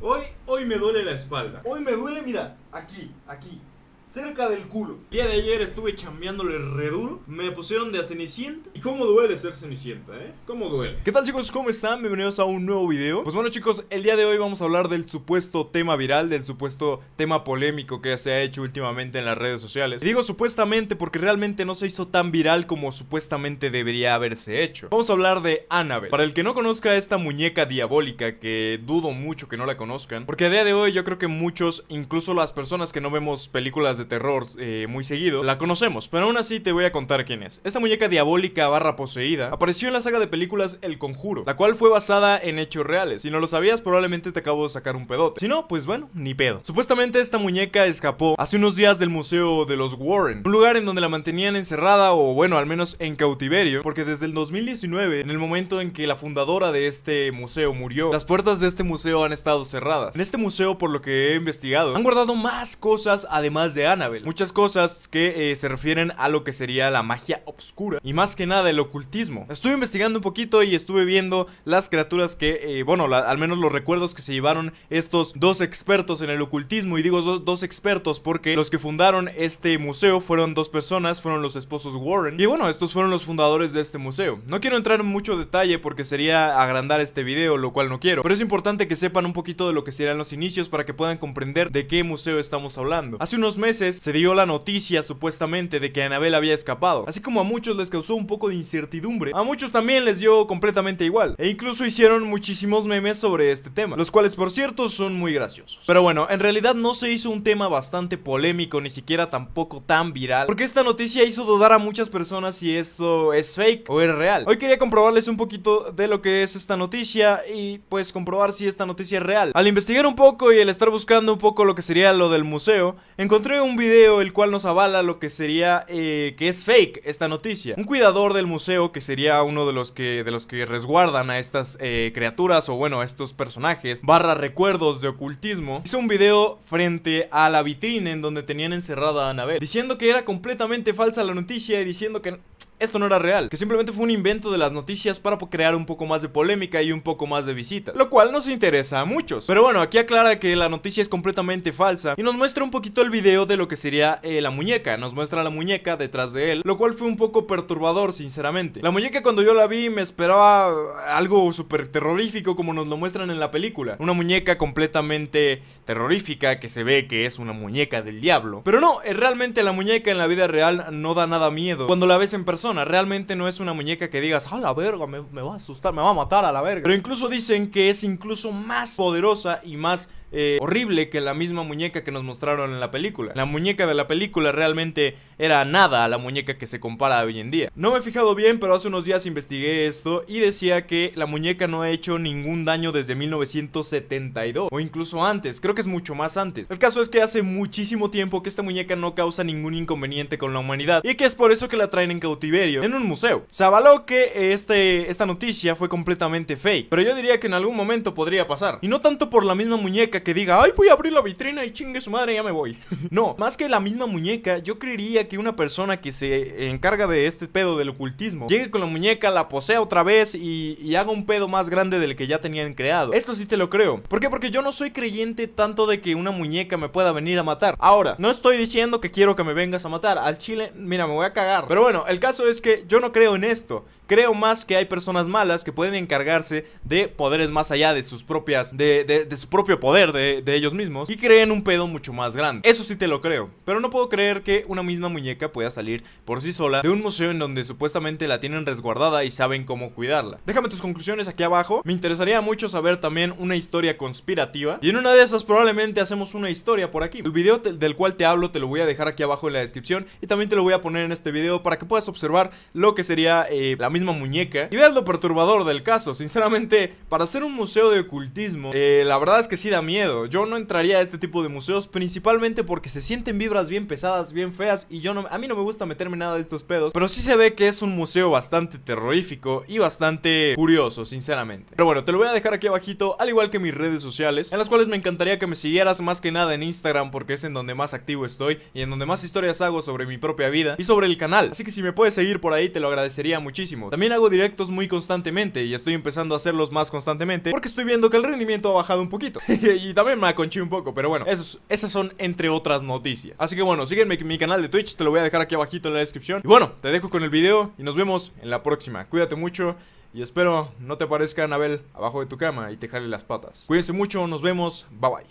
Hoy, hoy me duele la espalda. Hoy me duele, mira, aquí, aquí. Cerca del culo. El día de ayer estuve chambeándole reduro. Me pusieron de a Cenicienta. ¿Y cómo duele ser Cenicienta, eh? ¿Cómo duele? ¿Qué tal, chicos? ¿Cómo están? Bienvenidos a un nuevo video. Pues bueno, chicos, el día de hoy vamos a hablar del supuesto tema viral, del supuesto tema polémico que se ha hecho últimamente en las redes sociales. Y digo supuestamente porque realmente no se hizo tan viral como supuestamente debería haberse hecho. Vamos a hablar de Annabelle. Para el que no conozca esta muñeca diabólica, que dudo mucho que no la conozcan, porque a día de hoy yo creo que muchos, incluso las personas que no vemos películas de terror eh, muy seguido, la conocemos, pero aún así te voy a contar quién es. Esta muñeca diabólica barra poseída apareció en la saga de películas El Conjuro, la cual fue basada en hechos reales. Si no lo sabías, probablemente te acabo de sacar un pedote. Si no, pues bueno, ni pedo. Supuestamente esta muñeca escapó hace unos días del museo de los Warren, un lugar en donde la mantenían encerrada o bueno, al menos en cautiverio, porque desde el 2019, en el momento en que la fundadora de este museo murió, las puertas de este museo han estado cerradas. En este museo, por lo que he investigado, han guardado más cosas además de Annabelle. Muchas cosas que eh, se refieren a lo que sería la magia obscura y más que nada el ocultismo. Estuve investigando un poquito y estuve viendo las criaturas que, eh, bueno, al menos los recuerdos que se llevaron estos dos expertos en el ocultismo. Y digo dos expertos porque los que fundaron este museo fueron dos personas, fueron los esposos Warren. Y bueno, estos fueron los fundadores de este museo. No quiero entrar en mucho detalle porque sería agrandar este video, lo cual no quiero. Pero es importante que sepan un poquito de lo que serían los inicios para que puedan comprender de qué museo estamos hablando. Hace unos meses se dio la noticia supuestamente de que Annabelle había escapado. Así como a muchos les causó un poco de incertidumbre, a muchos también les dio completamente igual. E incluso hicieron muchísimos memes sobre este tema, los cuales por cierto son muy graciosos. Pero bueno, en realidad no se hizo un tema bastante polémico, ni siquiera tampoco tan viral, porque esta noticia hizo dudar a muchas personas si eso es fake o es real. Hoy quería comprobarles un poquito de lo que es esta noticia y pues comprobar si esta noticia es real. Al investigar un poco y al estar buscando un poco lo que sería lo del museo, encontré un video el cual nos avala lo que sería eh, que es fake esta noticia. Un cuidador del museo, que sería uno de los que, de los que resguardan a estas eh, criaturas o bueno, a estos personajes, barra recuerdos de ocultismo, hizo un video frente a la vitrina en donde tenían encerrada a Annabelle, diciendo que era completamente falsa la noticia y diciendo que esto no era real, que simplemente fue un invento de las noticias para crear un poco más de polémica y un poco más de visitas, lo cual nos interesa a muchos. Pero bueno, aquí aclara que la noticia es completamente falsa y nos muestra un poquito el video de lo que sería eh, la muñeca, nos muestra la muñeca detrás de él, lo cual fue un poco perturbador, sinceramente. La muñeca cuando yo la vi me esperaba algo súper terrorífico como nos lo muestran en la película, una muñeca completamente terrorífica que se ve que es una muñeca del diablo. Pero no, eh, realmente la muñeca en la vida real no da nada miedo cuando la ves en persona Realmente no es una muñeca que digas, a la verga, me, me va a asustar, me va a matar a la verga. Pero incluso dicen que es incluso más poderosa y más eh, horrible que la misma muñeca que nos mostraron en la película. La muñeca de la película realmente era nada a la muñeca que se compara hoy en día. No me he fijado bien, pero hace unos días investigué esto y decía que la muñeca no ha hecho ningún daño desde 1972 o incluso antes, creo que es mucho más antes. El caso es que hace muchísimo tiempo que esta muñeca no causa ningún inconveniente con la humanidad y que es por eso que la traen en cautiverio en un museo. Se avaló que este, esta noticia fue completamente fake, pero yo diría que en algún momento podría pasar. Y no tanto por la misma muñeca que diga, ay, voy a abrir la vitrina y chingue su madre, ya me voy. no, más que la misma muñeca, yo creería que una persona que se encarga de este pedo del ocultismo llegue con la muñeca, la posea otra vez y, y haga un pedo más grande del que ya tenían creado. Esto sí te lo creo. ¿Por qué? Porque yo no soy creyente tanto de que una muñeca me pueda venir a matar. Ahora, no estoy diciendo que quiero que me vengas a matar. Al chile, mira, me voy a cagar. Pero bueno, el caso es que yo no creo en esto. Creo más que hay personas malas que pueden encargarse de poderes más allá de sus propias, de su propio poder de, ellos mismos y creen un pedo mucho más grande. Eso sí te lo creo, pero no puedo creer que una misma muñeca pueda salir por sí sola de un museo en donde supuestamente la tienen resguardada y saben cómo cuidarla. Déjame tus conclusiones aquí abajo. Me interesaría mucho saber también una historia conspirativa y en una de esas probablemente hacemos una historia por aquí. El video del cual te hablo te lo voy a dejar aquí abajo en la descripción y también te lo voy a poner en este video para que puedas observar lo que sería eh, la misma muñeca y veas lo perturbador del caso. Sinceramente, para hacer un museo de ocultismo, eh, la verdad es que sí da miedo yo no entraría a este tipo de museos principalmente porque se sienten vibras bien pesadas, bien feas y yo no a mí no me gusta meterme nada de estos pedos, pero sí se ve que es un museo bastante terrorífico y bastante curioso, sinceramente. Pero bueno, te lo voy a dejar aquí abajito, al igual que mis redes sociales, en las cuales me encantaría que me siguieras más que nada en Instagram porque es en donde más activo estoy y en donde más historias hago sobre mi propia vida y sobre el canal. Así que si me puedes seguir por ahí te lo agradecería muchísimo. También hago directos muy constantemente y estoy empezando a hacerlos más constantemente porque estoy viendo que el rendimiento ha bajado un poquito. y también me aconché un poco, pero bueno, esos, esas son entre otras noticias. Así que bueno, sígueme en mi canal de Twitch, te lo voy a dejar aquí abajito en la descripción. Y bueno, te dejo con el video y nos vemos en la próxima. Cuídate mucho. Y espero no te aparezca Anabel abajo de tu cama y te jale las patas. Cuídense mucho, nos vemos, bye bye.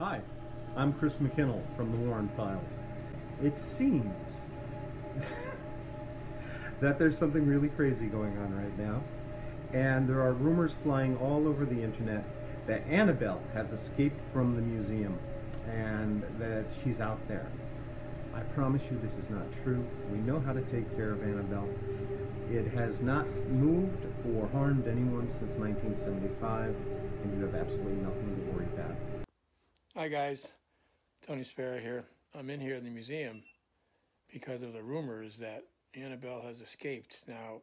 Hi, I'm Chris McKinnell from the Warren Files. It seems that there's something really crazy going on right now, and there are rumors flying all over the internet that Annabelle has escaped from the museum and that she's out there. I promise you this is not true. We know how to take care of Annabelle. It has not moved or harmed anyone since 1975, and you have absolutely nothing to worry about. Hi guys, Tony Sparrow here. I'm in here in the museum because of the rumors that Annabelle has escaped. Now,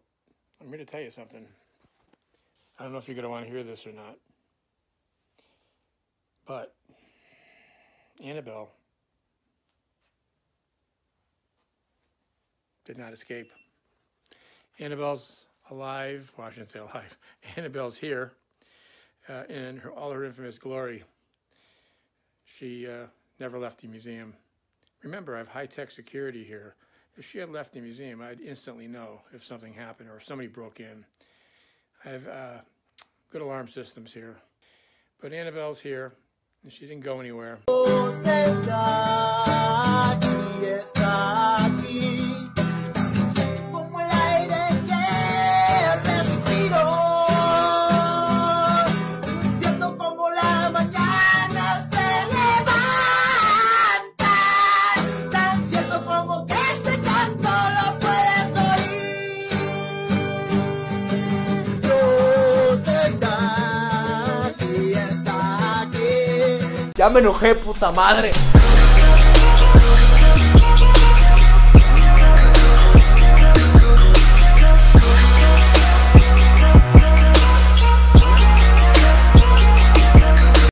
I'm here to tell you something. I don't know if you're going to want to hear this or not. But Annabelle did not escape. Annabelle's alive. Well, I shouldn't say alive. Annabelle's here uh, in her, all her infamous glory. She uh, never left the museum. Remember, I have high-tech security here. If she had left the museum, I'd instantly know if something happened or if somebody broke in. I have uh, good alarm systems here. But Annabelle's here, and she didn't go anywhere. Oh, Ya me enojé, puta madre.